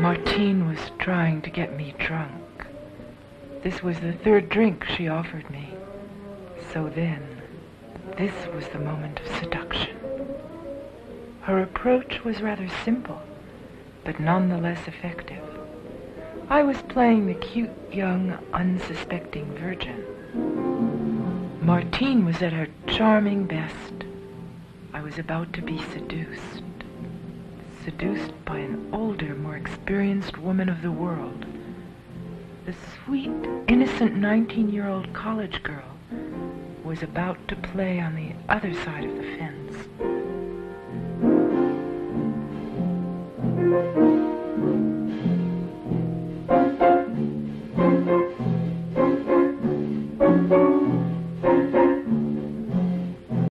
Martine was trying to get me drunk. This was the third drink she offered me. So then, this was the moment of seduction. Her approach was rather simple, but nonetheless effective. I was playing the cute, young, unsuspecting virgin. Martine was at her charming best. I was about to be seduced. Seduced by an older, more experienced woman of the world. The sweet, innocent 19-year-old college girl was about to play on the other side of the fence.